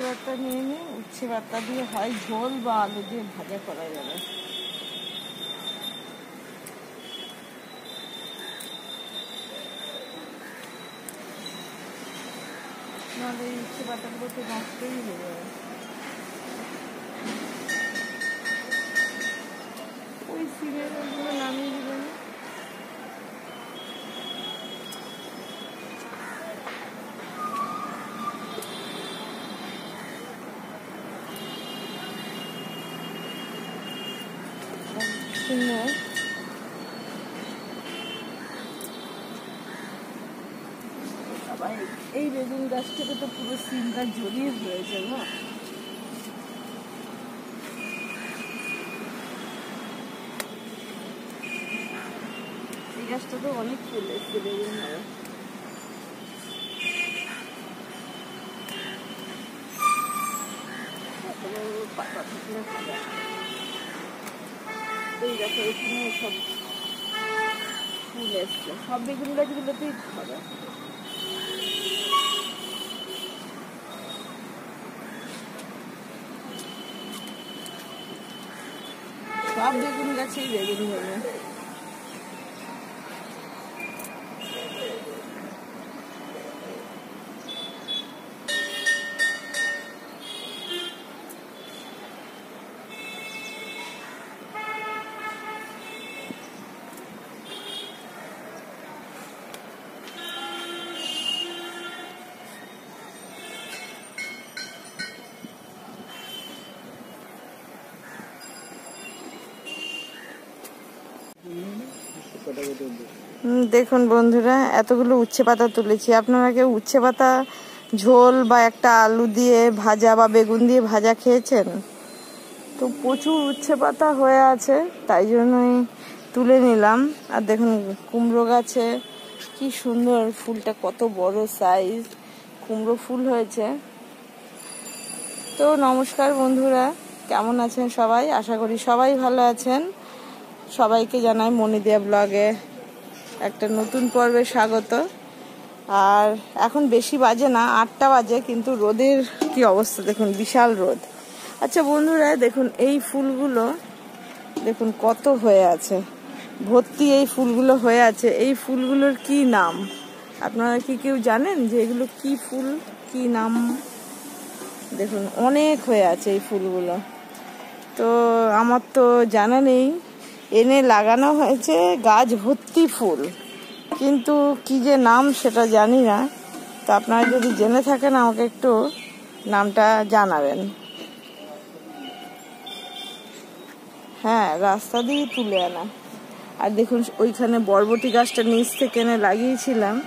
উচ্ছে পাতা নিয়ে নিই উচ্ছে পাতা দিয়ে হয় ঝোল বা আলু দিয়ে ভাজা করা যাবে। নাহলে উচ্ছে পাতাগুলো নষ্টই হয়ে যাবে ওই সিরিয়াল ওইগুলো নামিয়ে দিবেন আবার এই বেগুন গাছটাকে তো পুরো সিনটা জড়িয়ে রয়েছে না? এই গাছটা তো অনেক ফুল বেগুন বড় বড় পাতা থাকলে হবে না। এই দেখো এখানে সব ফুল এসছে সব বেগুন গাছগুলোতেই হবে সব বেগুন গাছেই বেগুন হবে দেখুন বন্ধুরা, এতগুলো উচ্ছে পাতা তুলেছি। আপনারা কেউ উচ্ছে পাতা, ঝোল বা একটা আলু দিয়ে ভাজা বা বেগুন দিয়ে ভাজা খেয়েছেন? তো প্রচুর উচ্ছে পাতা হয়ে আছে, তাই জন্যই তুলে নিলাম। আর দেখুন, কুমড়ো গাছে কি সুন্দর ফুলটা, কত বড় সাইজ কুমড়ো ফুল হয়েছে। তো নমস্কার বন্ধুরা, কেমন আছেন সবাই? আশা করি সবাই ভালো আছেন। সবাইকে জানাই মনিদিয়া ব্লগে একটা নতুন পর্বে স্বাগত। আর এখন বেশি বাজে না, আটটা বাজে, কিন্তু রোদের কি অবস্থা দেখুন, বিশাল রোদ। আচ্ছা বন্ধুরা, দেখুন এই ফুলগুলো, দেখুন কত হয়ে আছে। ভর্তি এই ফুলগুলো হয়ে আছে। এই ফুলগুলোর কি নাম? আপনারা কি কেউ জানেন যে এগুলো কি ফুল, কি নাম? দেখুন, অনেক হয়ে আছে এই ফুলগুলো। তো আমার তো জানা নেই। এনে লাগানো হয়েছে গাছ ভর্তি ফুল। কিন্তু কি যে নাম সেটা জানি না। তো আপনারা যদি জেনে থাকেন, আমাকে একটু নামটা জানাবেন। হ্যাঁ রাস্তা দিয়ে তুলে আনা। আর দেখুন, ওইখানে বরবটি গাছটা নিচ থেকে এনে লাগিয়েছিলাম।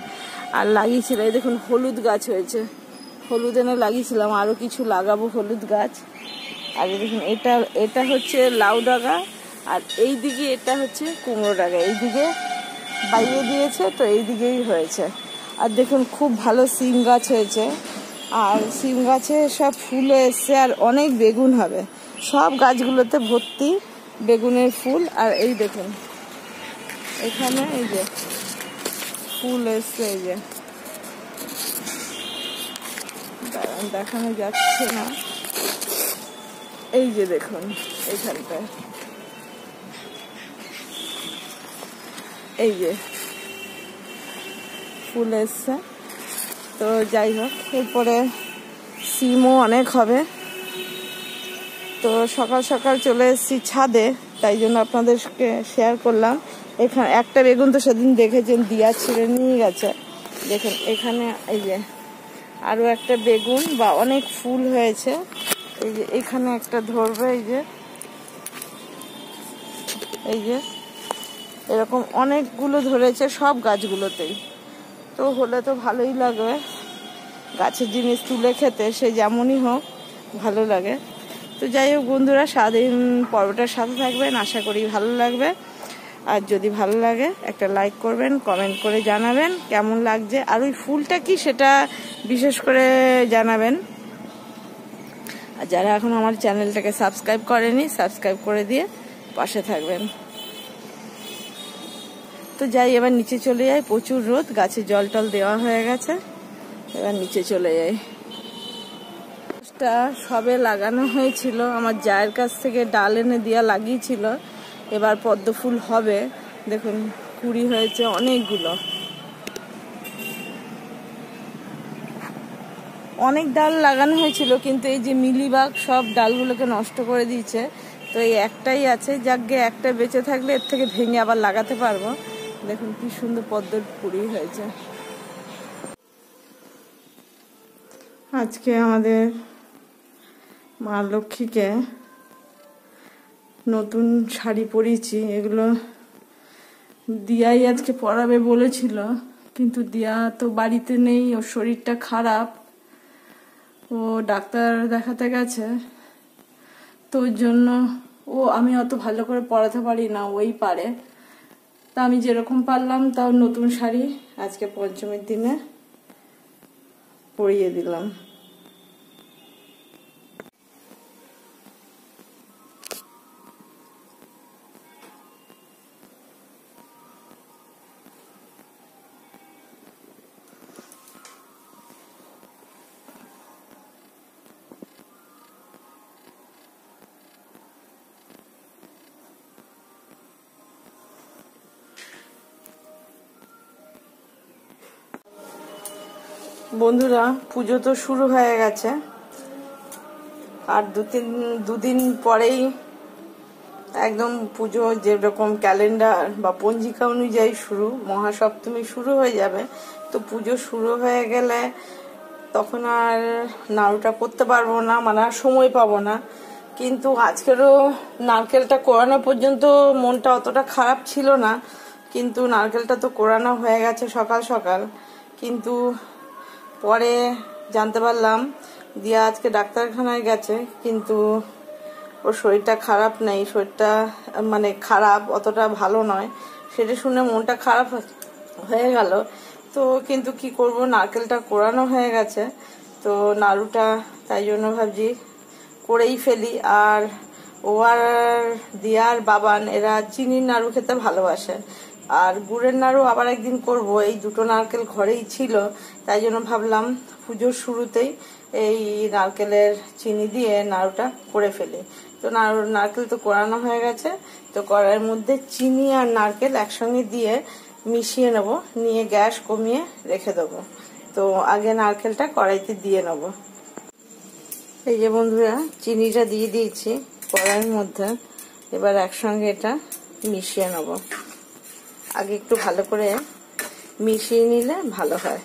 আর লাগিয়েছিলাম দেখুন, হলুদ গাছ হয়েছে। হলুদ এনে লাগিয়েছিলাম আরও কিছু লাগাবো হলুদ গাছ। আর দেখুন, এটা এটা হচ্ছে লাউ ডাগা। আর এই দিকে এটা হচ্ছে কুমড়ো ডাগা এই দিকে বাইরে দিয়েছে, তো এই দিকেই হয়েছে। আর দেখুন, খুব ভালো সিম গাছ হয়েছে। আর সিম গাছে সব ফুলও এসছে, আর অনেক বেগুন হবে। সব গাছগুলোতে ভর্তি বেগুনের ফুল। আর এই দেখুন, এখানে এই যে ফুল এসছে, এই যে। দেখানো যাচ্ছে না। এই যে দেখুন এইখানটায় এই যে, ফুল এসছে। তো যাই হোক, এরপরে সিমও অনেক হবে। তো সকাল সকাল চলে এসেছি ছাদে, তাই জন্য আপনাদেরকে শেয়ার করলাম। এখানে একটা বেগুন তো সেদিন দেখেছেন, দিয়া ছিঁড়ে নিয়ে গেছে। দেখুন, এখানে এই যে আরও একটা বেগুন বা অনেক ফুল হয়েছে। এই যে এখানে একটা ধরবে, এই যে এই যে। এরকম অনেকগুলো ধরেছে সব গাছগুলোতেই। তো হলে তো ভালোই লাগবে গাছের জিনিস তুলে খেতে, সে যেমনই হোক, ভালো লাগে। তো যাই হোক বন্ধুরা, সারাদিন পর্বটার সাথে থাকবেন, আশা করি ভালো লাগবে। আর যদি ভালো লাগে, একটা লাইক করবেন, কমেন্ট করে জানাবেন, কেমন লাগছে, আর ওই ফুলটা কি সেটা বিশেষ করে জানাবেন। আর যারা এখন আমার চ্যানেলটাকে সাবস্ক্রাইব করেনি, সাবস্ক্রাইব করে দিয়ে পাশে থাকবেন। তো যাই, এবার নিচে চলে যাই। প্রচুর রোদ, গাছে জল টল দেওয়া হয়ে গেছে। এবার নিচে চলে যাই। সবে লাগানো হয়েছিল। আমার জায়ের কাছ থেকে ডাল এনে দিয়া লাগিয়েছিল। এবার পদ্ম ফুল হবে। দেখুন, কুড়ি হয়েছে অনেকগুলো। অনেক ডাল লাগানো হয়েছিল, কিন্তু এই যে মিলিবাগ সব ডালগুলোকে নষ্ট করে দিয়েছে। তো এই একটাই আছে। যাকে একটা বেঁচে থাকলে এর থেকে ভেঙে আবার লাগাতে পারব। দেখুন কি সুন্দর পদ্মর পুরি হয়েছে। আজকে আমাদের মা লক্ষ্মীকে নতুন শাড়ি পরিয়েছি, এগুলো দিয়াই আজকে পরাবে বলেছিল, কিন্তু দিয়া তো বাড়িতে নেই, ওর শরীরটা খারাপ। ও ডাক্তার দেখাতে গেছে। তো জন্য ও আমি অত ভালো করে পড়াতে পারি না, ওই পারে। তা আমি যেরকম পারলাম তাও নতুন শাড়ি আজকে পঞ্চমীর দিনে পরিয়ে দিলাম। বন্ধুরা, পুজো তো শুরু হয়ে গেছে। আর দু তিন দুদিন পরেই একদম পুজো যেরকম ক্যালেন্ডার বা পঞ্জিকা অনুযায়ী শুরু, মহাসপ্তমী শুরু হয়ে যাবে। তো পুজো শুরু হয়ে গেলে তখন আর নাড়ুটা করতে পারব না মানে আর সময় পাবো না। কিন্তু আজকেরও নারকেলটা কোরানো পর্যন্ত মনটা অতটা খারাপ ছিল না। কিন্তু নারকেলটা তো কোরানো হয়ে গেছে সকাল সকাল। কিন্তু পরে জানতে পারলাম দিয়া আজকে ডাক্তারখানায় গেছে, কিন্তু ওর শরীরটা খারাপ নেই, শরীরটা মানে খারাপ, অতটা ভালো নয়। সেটা শুনে মনটা খারাপ হয়ে গেল। তো কিন্তু কি করব, নারকেলটা কোরানো হয়ে গেছে। তো নাড়ুটা তাই জন্য ভাবছি করেই ফেলি। আর ও আর দিয়ার বাবান, এরা চিনির নাড়ু খেতে ভালোবাসে। আর গুড়ের নাড়ু আবার একদিন করব। এই দুটো নারকেল ঘরেই ছিল, তাই জন্য ভাবলাম পুজোর শুরুতেই এই নারকেলের চিনি দিয়ে নাড়ুটা করে ফেলি। তো নাড়ু, নারকেল তো কোরানো হয়ে গেছে, তো কড়াইয়ের মধ্যে চিনি আর নারকেল একসঙ্গে দিয়ে মিশিয়ে নেব, নিয়ে গ্যাস কমিয়ে রেখে দেবো। তো আগে নারকেলটা কড়াইতে দিয়ে নেব। এই যে বন্ধুরা, চিনিটা দিয়ে দিয়েছি কড়াইয়ের মধ্যে, এবার একসঙ্গে এটা মিশিয়ে নেব। আগে একটু ভালো করে মিশিয়ে নিলে ভালো হয়।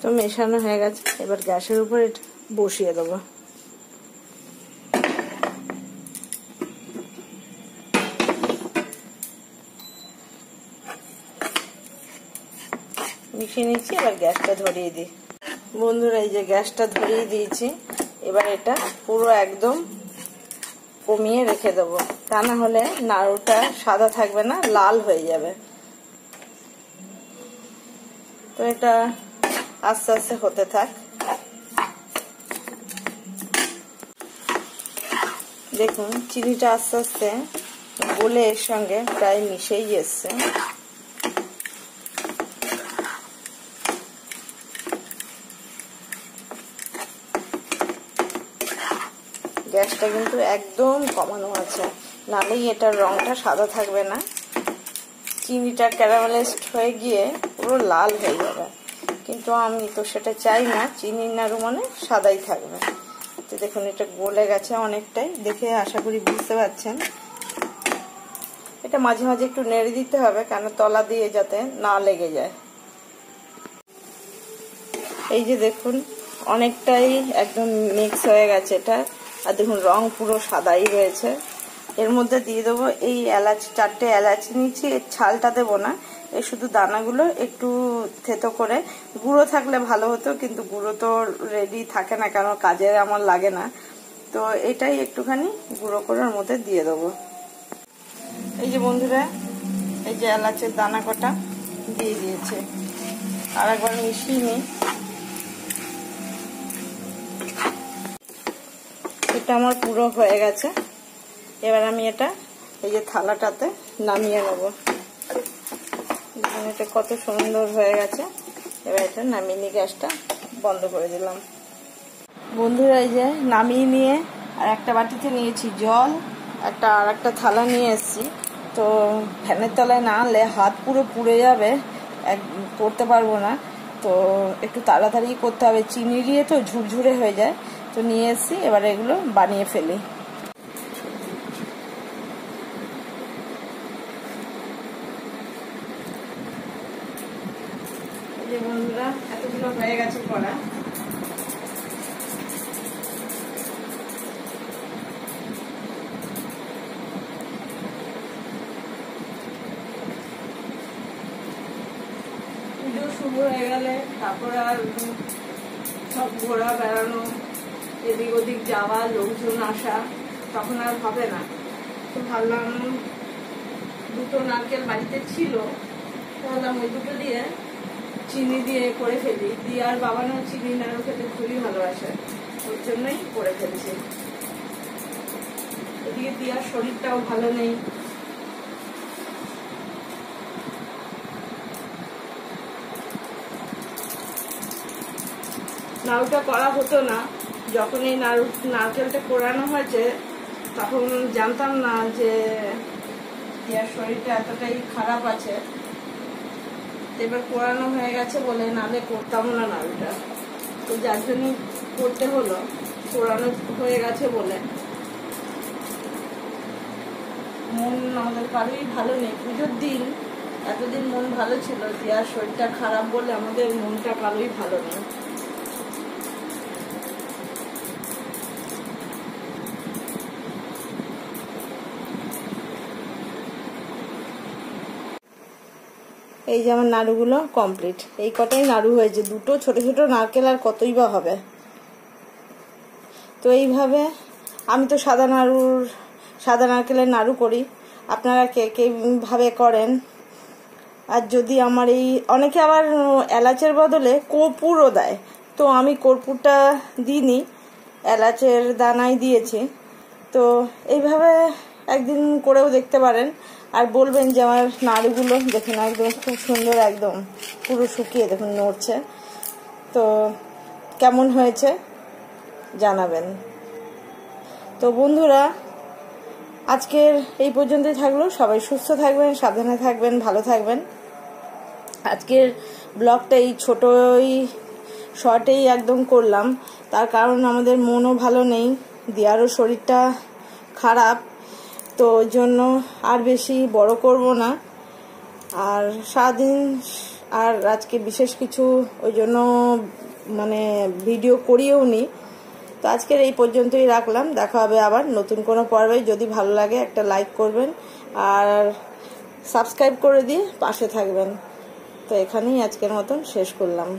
তো মেশানো হয়ে গেছে। এবার গ্যাসের উপরে বসিয়ে দেবো। মিশিয়ে নিচ্ছি, এবার গ্যাসটা ধরিয়ে দিই। বন্ধুরা, এই যে গ্যাসটা ধরিয়ে দিয়েছি। এবার এটা পুরো একদম কমিয়ে রেখে দেবো। তা না হলে নাড়ুটা সাদা থাকবে না, লাল হয়ে যাবে। তো এটা আস্তে আস্তে হতে থাক। দেখুন, চিনিটা আস্তে আস্তে গলে এর সঙ্গে প্রায় মিশেই এসছে। গ্যাসটা কিন্তু একদম কমানো আছে। নালেই এটার রংটা সাদা থাকবে না। চিনিটা ক্যারামেলাইজড হয়ে গিয়ে পুরো লাল হয়ে যাবে। কিন্তু আমি তো সেটা চাই না চিনির নাড়ু মানে সাদাই থাকবে। তো দেখুন, এটা গলে গেছে অনেকটাই। দেখে আশা করি বুঝতে পারছেন। এটা মাঝে মাঝে একটু নেড়ে দিতে হবে, কেন তলা দিয়ে যাতে না লেগে যায়। এই যে দেখুন, অনেকটাই একদম মিক্স হয়ে গেছে এটা। আর দেখুন, রং পুরো সাদাই রয়েছে। এর মধ্যে দিয়ে দেবো এই এলাচ, চারটে এলাচ নিচ্ছি এর ছালটা দেবো না এই শুধু দানাগুলো, একটু থেতো করে। গুঁড়ো থাকলে ভালো হতো, কিন্তু গুঁড়ো তো রেডি থাকে না, কারণ কাজের আমার লাগে না। তো এটাই একটুখানি গুঁড়ো করে ওর মধ্যে দিয়ে দেবো। এই যে বন্ধুরা, এই যে এলাচের দানা কটা দিয়ে দিয়েছে। আর একবার মিশিয়ে নিই। এটা আমার পুরো হয়ে গেছে। এবার আমি এটা এই যে থালাটাতে নামিয়ে নেব। এটা কত সুন্দর হয়ে গেছে। এবার এটা নামিয়ে নিয়ে গ্যাসটা বন্ধ করে দিলাম। বন্ধুরা, এই যে নামিয়ে নিয়ে আর একটা বাটিতে নিয়েছি জল, একটা আর একটা থালা নিয়ে এসেছি। তো ফ্যানের তলায় না আনলে হাত পুরো পুড়ে যাবে, এক করতে পারব না। তো একটু তাড়াতাড়ি করতে হবে। চিনি দিয়ে তো ঝুরঝুরে হয়ে যায়। তো নিয়ে এসেছি এবার এগুলো বানিয়ে ফেলি। বন্ধুরা, এতগুলো হয়ে গেছে করা পুজো শুরু হয়ে গেলে তারপর আর সব ঘোরা বেড়ানো এদিক ওদিক যাওয়া, লোকজন আসা, তখন আর হবে না। তো ভাবলাম, দুটো নারকেল বাড়িতে ছিল ভাবলাম ওই দুটো দিয়ে চিনি দিয়ে করে ফেলি। দিয়ে আর বাবানও চিনি নাড়ু খেতে খুবই ভালোবাসে, ওর জন্যই করে ফেলছি। এদিকে দিয়ার শরীরটাও ভালো নেই। নাড়ুটা করা হতো না। যখন এই নারকেলটা কোরানো হয়েছে, তখন জানতাম না যে দিয়ার শরীরটা এতটাই খারাপ আছে। এবার কোরানো হয়ে গেছে বলে নালে করতাম না নাড়ুটা। তো যার জন্য করতে হলো কোরানো হয়ে গেছে বলে। মন আমাদের কারোই ভালো নেই। পুজোর দিন, এতদিন মন ভালো ছিল দিয়ার শরীরটা খারাপ বলে আমাদের মনটা কারোই ভালো নেই। এই যে আমার নাড়ুগুলো কমপ্লিট এই কটাই নাড়ু হয়েছে। দুটো ছোট ছোট নারকেল আর কতই বা হবে। তো এইভাবে আমি তো সাদা নাড়ুর, সাদা নারকেলের নাড়ু করি। আপনারা কে কেভাবে করেন। আর যদি আমার এই, অনেকে আবার এলাচের বদলে কর্পূরও দেয়। তো আমি কর্পূরটা দিইনি, এলাচের দানাই দিয়েছি। তো এইভাবে একদিন করেও দেখতে পারেন। আর বলবেন যে আমার নাড়ুগুলো, দেখুন একদম খুব সুন্দর একদম পুরো শুকিয়ে দেখুন নড়ছে। তো কেমন হয়েছে জানাবেন। তো বন্ধুরা, আজকের এই পর্যন্তই থাকল। সবাই সুস্থ থাকবেন, সাবধানে থাকবেন, ভালো থাকবেন। আজকের ব্লগটা এই ছোটই, শর্টেই একদম করলাম। তার কারণ আমাদের মনও ভালো নেই, দিয়ারও শরীরটা খারাপ। তো ওই জন্য আর বেশি বড় করব না। আর সারাদিন আর আজকে বিশেষ কিছু ওই জন্য মানে ভিডিও করিও নি। তো আজকের এই পর্যন্তই রাখলাম। দেখা হবে আবার নতুন কোনো পর্বে। যদি ভালো লাগে একটা লাইক করবেন আর সাবস্ক্রাইব করে দিয়ে পাশে থাকবেন। তো এখানেই আজকের মতন শেষ করলাম।